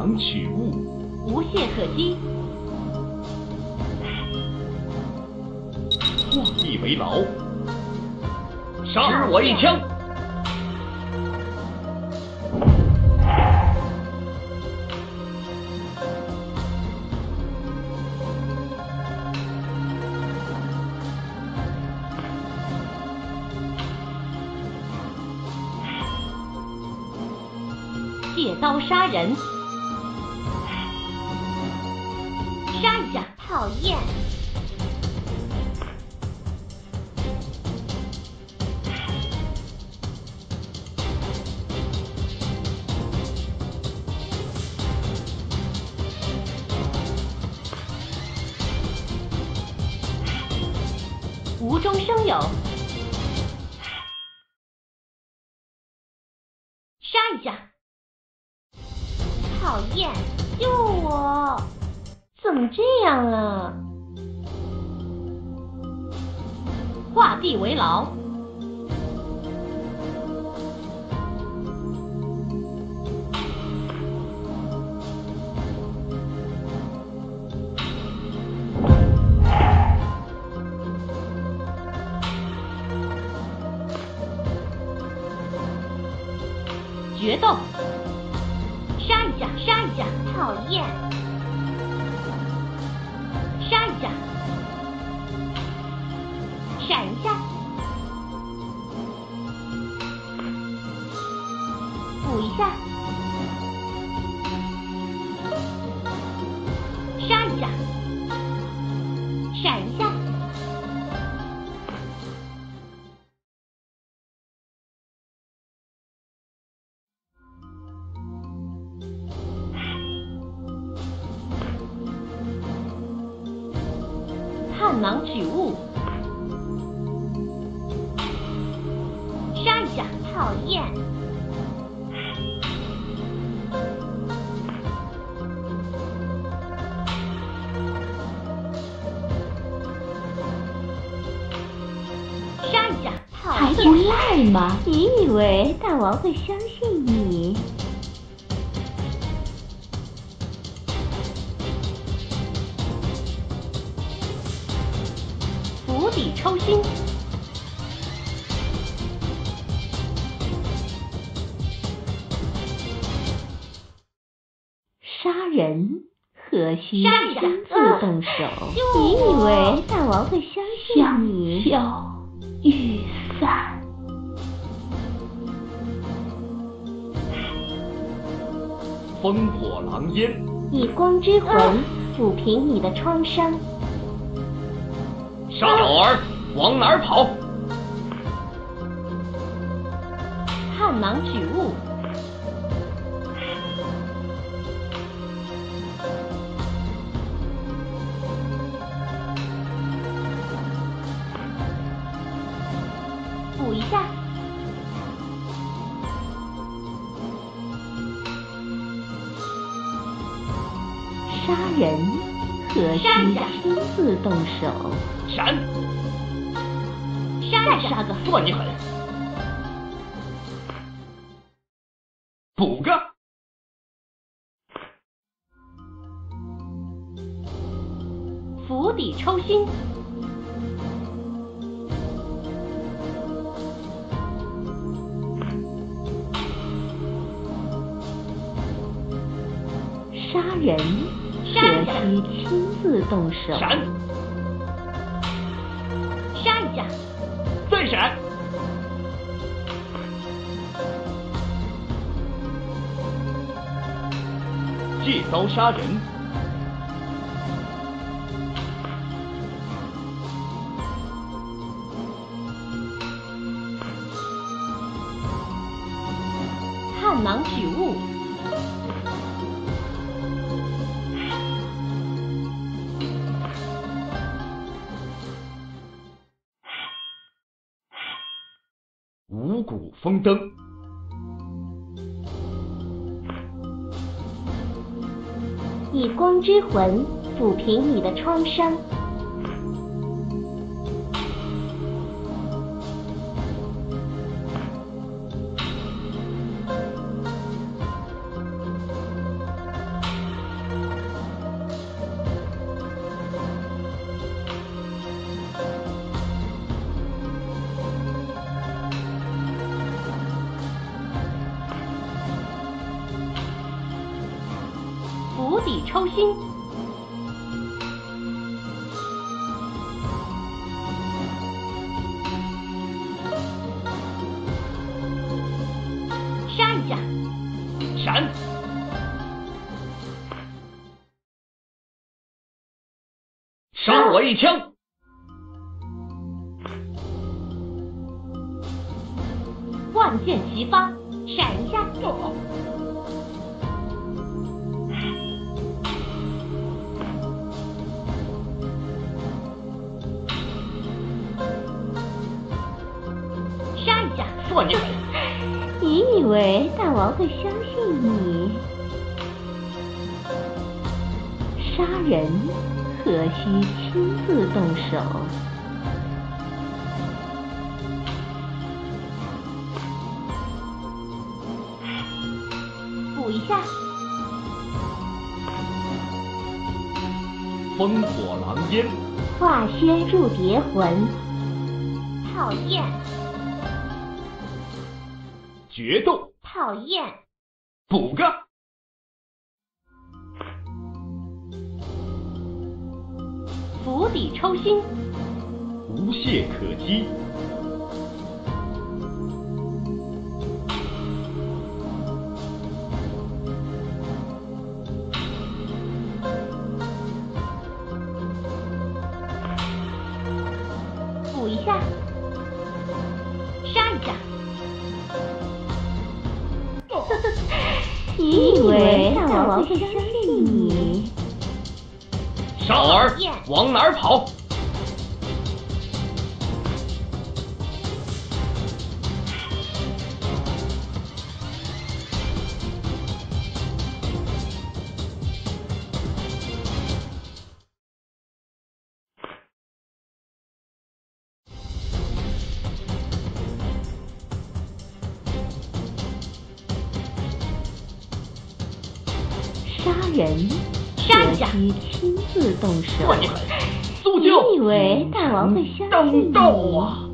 囊取物，无懈可击。画地为牢，杀我一枪。借刀杀人，讨厌！无中生有，杀一下，讨厌！救我！怎么这样啊？画地为牢，决斗，杀一下，杀一下，讨厌！补一下，杀一下，闪一下，探囊取物，杀一下，讨厌！你以为大王会相信你？釜底抽薪，杀人何须亲自动手？你以为大王会相信你？消雨散。烽火狼烟，以光之魂抚平你的创伤。小儿往哪儿跑？探囊取物，杀人何须亲自动手？闪！杀个算你狠！补个！釜底抽薪，杀人杀一下何须亲自动手？闪！杀一下，再闪！借刀杀人，探囊取物，古风灯，以光之魂抚平你的创伤。底抽薪。杀一下，闪！杀我一枪！万箭齐发，闪一下。杀你以为大王会相信你？杀人何须亲自动手？补一下。烽火狼烟，化仙入蝶魂，讨厌，决斗，讨厌，补个！釜底抽薪。无懈可击，补一下，杀一下。你以为大王会相信你？少儿往哪儿跑？杀人何杀一下须亲自动手？你以为大王会相信你？